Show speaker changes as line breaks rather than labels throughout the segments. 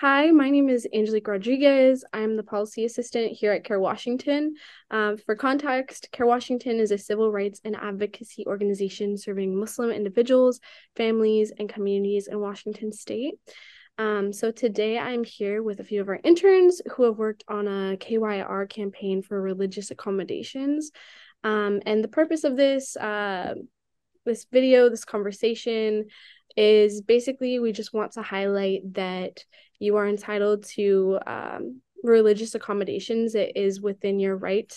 Hi, my name is Angelique Rodriguez. I'm the policy assistant here at CAIR Washington. Um, for context, CAIR Washington is a civil rights and advocacy organization serving Muslim individuals, families, and communities in Washington state. Um, so today I'm here with a few of our interns who have worked on a KYR campaign for religious accommodations. Um, and the purpose of this uh, this video, this conversation, is basically we just want to highlight that you are entitled to um, religious accommodations. It is within your right.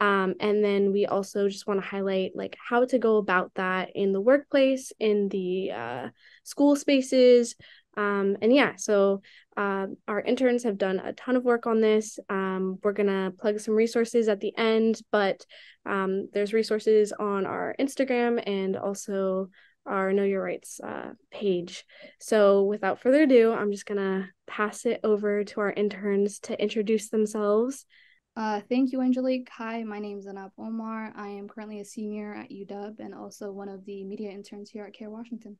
Um, and then we also just want to highlight like how to go about that in the workplace, in the uh, school spaces. Um, and yeah, so uh, our interns have done a ton of work on this. Um, we're going to plug some resources at the end, but um, there's resources on our Instagram and also our Know Your Rights uh, page. So without further ado, I'm just going to pass it over to our interns to introduce themselves.
Uh, thank you, Angelique. Hi, my name is Anab Omar. I am currently a senior at UW and also one of the media interns here at CAIR Washington.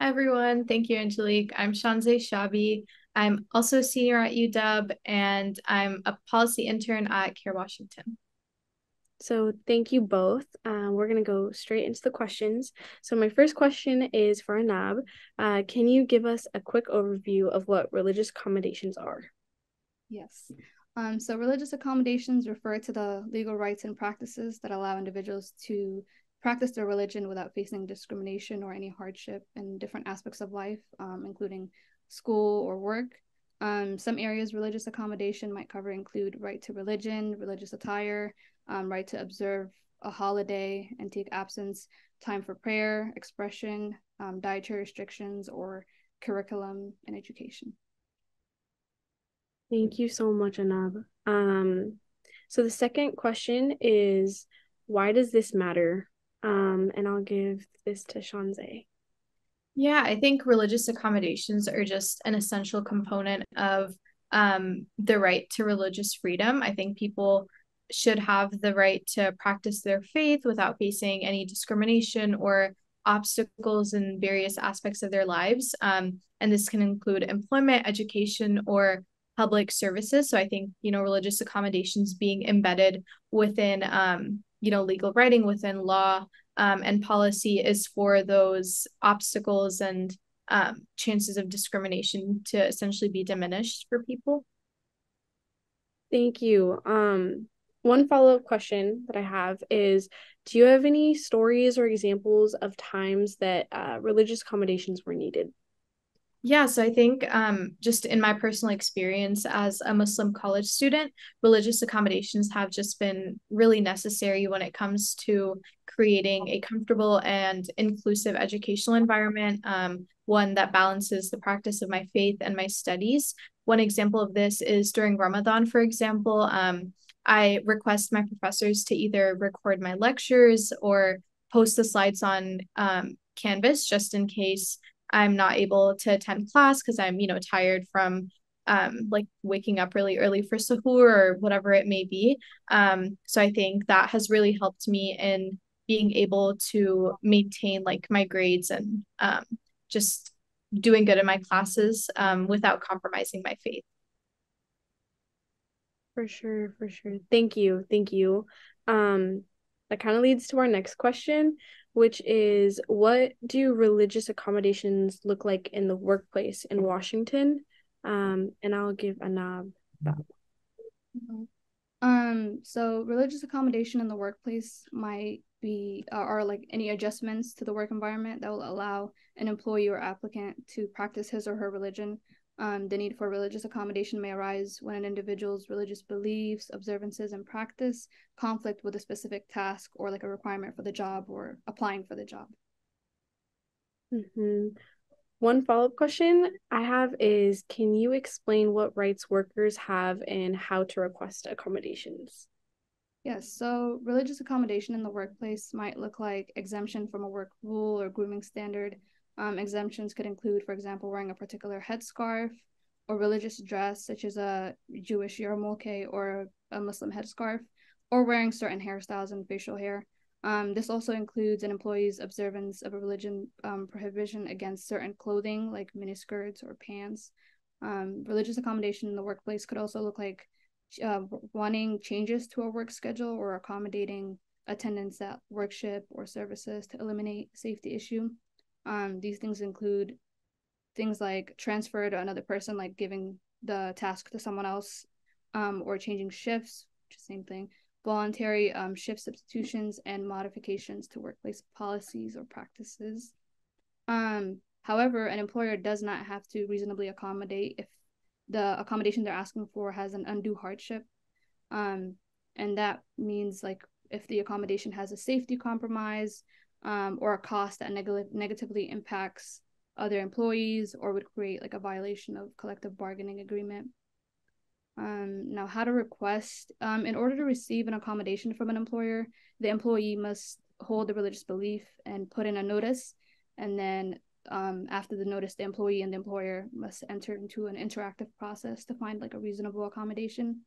Hi, everyone. Thank you, Angelique. I'm Shanzay Shabi. I'm also a senior at UW and I'm a policy intern at CAIR Washington.
So thank you both. Uh, we're going to go straight into the questions. So my first question is for Anab. Uh, can you give us a quick overview of what religious accommodations are?
Yes. Um, so religious accommodations refer to the legal rights and practices that allow individuals to practice their religion without facing discrimination or any hardship in different aspects of life, um, including school or work. Um, some areas religious accommodation might cover include right to religion, religious attire, um, right to observe a holiday and take absence, time for prayer, expression, um, dietary restrictions, or curriculum and education.
Thank you so much, Anab. Um, so the second question is, why does this matter? Um, and I'll give this to Shanzay.
Yeah, I think religious accommodations are just an essential component of um, the right to religious freedom. I think people should have the right to practice their faith without facing any discrimination or obstacles in various aspects of their lives. Um, and this can include employment, education, or public services. So I think, you know, religious accommodations being embedded within, um, you know, legal writing, within law um, and policy is for those obstacles and um, chances of discrimination to essentially be diminished for people.
Thank you. Um, one follow up question that I have is Do you have any stories or examples of times that uh, religious accommodations were needed?
Yeah, so I think um, just in my personal experience as a Muslim college student, religious accommodations have just been really necessary when it comes to creating a comfortable and inclusive educational environment, um, one that balances the practice of my faith and my studies. One example of this is during Ramadan, for example. Um, I request my professors to either record my lectures or post the slides on um, Canvas just in case I'm not able to attend class because I'm, you know, tired from um, like waking up really early for suhoor or whatever it may be. Um, so I think that has really helped me in being able to maintain like my grades and um, just doing good in my classes um, without compromising my faith.
For sure, for sure. Thank you. Thank you. Um, that kind of leads to our next question, which is what do religious accommodations look like in the workplace in Washington? Um, and I'll give Anab that.
Mm-hmm. Um, so religious accommodation in the workplace might be uh, are like any adjustments to the work environment that will allow an employee or applicant to practice his or her religion um, the need for religious accommodation may arise when an individual's religious beliefs, observances, and practice conflict with a specific task or like a requirement for the job or applying for the job.
Mm-hmm. One follow up question I have is Can you explain what rights workers have and how to request accommodations?
Yes, so religious accommodation in the workplace might look like exemption from a work rule or grooming standard um, exemptions could include, for example, wearing a particular headscarf or religious dress, such as a Jewish yarmulke or a Muslim headscarf, or wearing certain hairstyles and facial hair. Um, this also includes an employee's observance of a religion um, prohibition against certain clothing like miniskirts or pants. Um, religious accommodation in the workplace could also look like uh, wanting changes to a work schedule or accommodating attendance at workshop or services to eliminate safety issue. Um, these things include things like transfer to another person, like giving the task to someone else, um, or changing shifts, which is the same thing, voluntary um, shift substitutions, and modifications to workplace policies or practices. Um, however, an employer does not have to reasonably accommodate if the accommodation they're asking for has an undue hardship. Um, and that means like if the accommodation has a safety compromise um, or a cost that neg- negatively impacts other employees or would create like a violation of collective bargaining agreement. Um, now, how to request um, in order to receive an accommodation from an employer, the employee must hold a religious belief and put in a notice, and then um, after the notice, the employee and the employer must enter into an interactive process to find like a reasonable accommodation.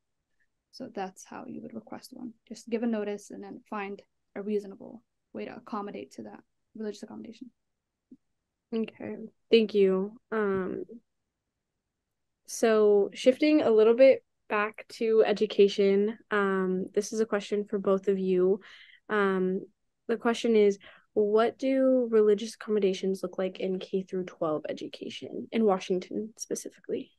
So that's how you would request one. Just give a notice and then find a reasonable way to accommodate to that religious accommodation.
Okay. Thank you. Um so shifting a little bit back to education, um this is a question for both of you. Um the question is what do religious accommodations look like in K through 12 education in Washington specifically?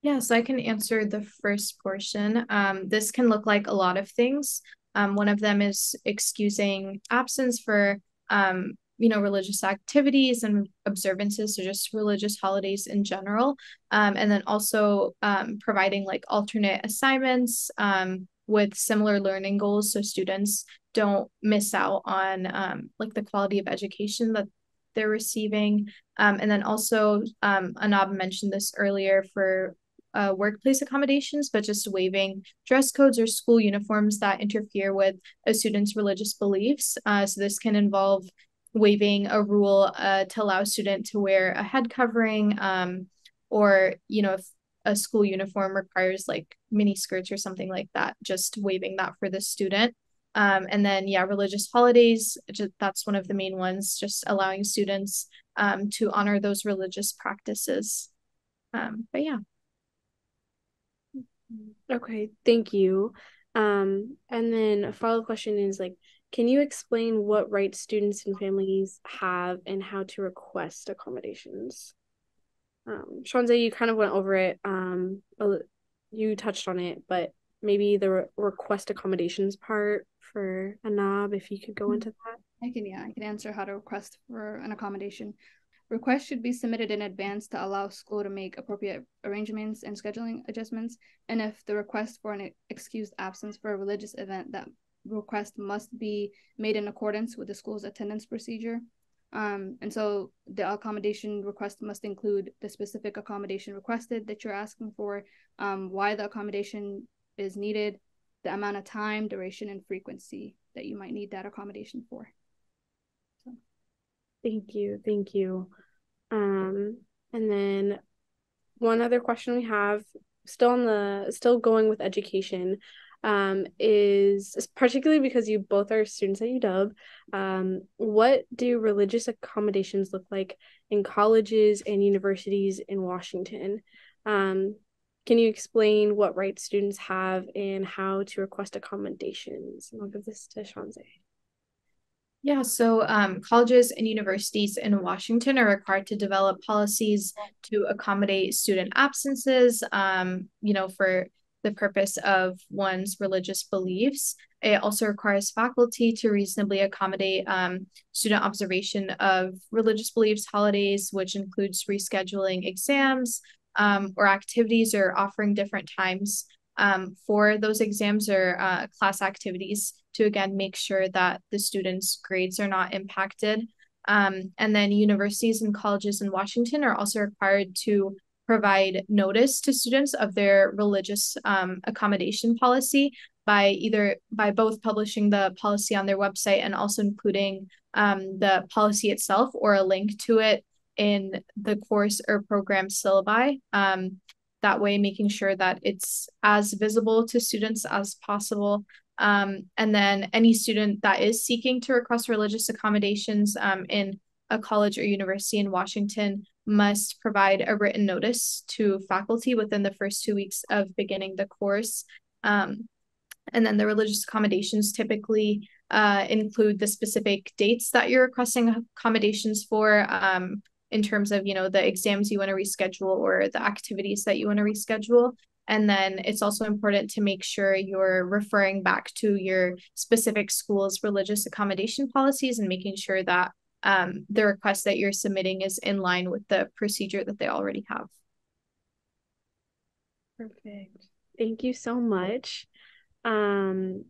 Yeah, so I can answer the first portion. Um, this can look like a lot of things. Um, one of them is excusing absence for, um, you know, religious activities and observances, so just religious holidays in general. Um, and then also um, providing like alternate assignments um, with similar learning goals so students don't miss out on um, like the quality of education that they're receiving. And then also, um, Anab mentioned this earlier for uh, workplace accommodations, but just waiving dress codes or school uniforms that interfere with a student's religious beliefs. Uh, so this can involve waiving a rule uh, to allow a student to wear a head covering, um, or you know if a school uniform requires like mini skirts or something like that, just waiving that for the student. Um, and then yeah, religious holidays, just, that's one of the main ones, just allowing students um, to honor those religious practices. Um, but yeah.
Okay, thank you. Um, and then a follow-up question is like, can you explain what rights students and families have and how to request accommodations? Um, Shanzay, you kind of went over it. Um, you touched on it, but maybe the re- request accommodations part for Anab, if you could go mm-hmm. into that.
I can, yeah, I can answer how to request for an accommodation. Requests should be submitted in advance to allow school to make appropriate arrangements and scheduling adjustments. And if the request for an excused absence for a religious event, that request must be made in accordance with the school's attendance procedure. Um, and so the accommodation request must include the specific accommodation requested that you're asking for, um, why the accommodation is needed, the amount of time, duration, and frequency that you might need that accommodation for.
Thank you. Thank you. Um, and then one other question we have still on the still going with education um, is particularly because you both are students at UW. Um, what do religious accommodations look like in colleges and universities in Washington? Um, can you explain what rights students have and how to request accommodations? I'll give this to Shanzay.
Yeah, so um, colleges and universities in Washington are required to develop policies to accommodate student absences, um, you know, for the purpose of one's religious beliefs. It also requires faculty to reasonably accommodate um, student observation of religious beliefs, holidays, which includes rescheduling exams um, or activities or offering different times um, for those exams or uh, class activities to again make sure that the students' grades are not impacted. Um, and then universities and colleges in Washington are also required to provide notice to students of their religious um, accommodation policy by either by both publishing the policy on their website and also including um, the policy itself or a link to it in the course or program syllabi. Um, that way, making sure that it's as visible to students as possible. Um, and then any student that is seeking to request religious accommodations um, in a college or university in Washington must provide a written notice to faculty within the first two weeks of beginning the course. Um, and then the religious accommodations typically uh, include the specific dates that you're requesting accommodations for um, in terms of, you know, the exams you want to reschedule or the activities that you want to reschedule. And then it's also important to make sure you're referring back to your specific school's religious accommodation policies and making sure that um, the request that you're submitting is in line with the procedure that they already have.
Perfect. Thank you so much. Um,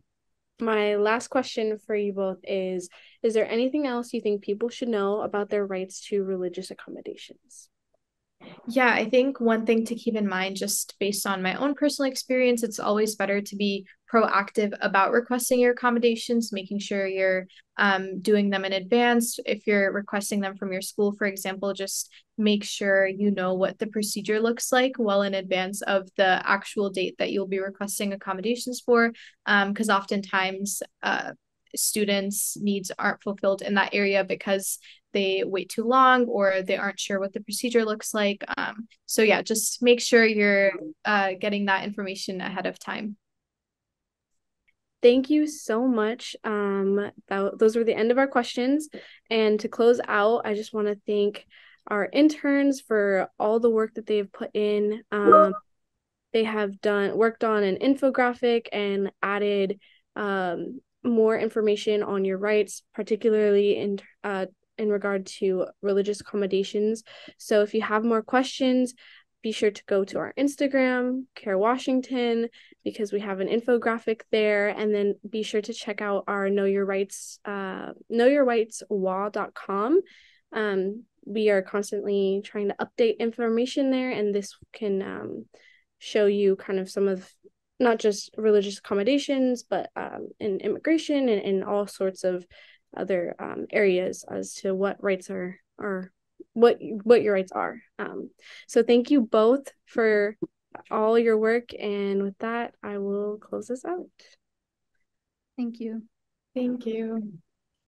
my last question for you both is Is there anything else you think people should know about their rights to religious accommodations?
Yeah, I think one thing to keep in mind, just based on my own personal experience, it's always better to be proactive about requesting your accommodations, making sure you're um, doing them in advance. If you're requesting them from your school, for example, just make sure you know what the procedure looks like well in advance of the actual date that you'll be requesting accommodations for. Because um, oftentimes, uh, students' needs aren't fulfilled in that area because they wait too long or they aren't sure what the procedure looks like. Um, so yeah, just make sure you're uh, getting that information ahead of time.
Thank you so much. Um, that, those were the end of our questions. And to close out, I just want to thank our interns for all the work that they've put in. Um, they have done worked on an infographic and added um, more information on your rights, particularly in uh, in regard to religious accommodations. So if you have more questions, be sure to go to our Instagram, CAIR Washington, because we have an infographic there. And then be sure to check out our Know Your Rights, uh, knowyourrightswa.com. Um, we are constantly trying to update information there, and this can um, show you kind of some of not just religious accommodations, but um, in immigration and in all sorts of other um, areas as to what rights are are what what your rights are. Um, so thank you both for all your work, and with that, I will close this out.
Thank you.
Thank you.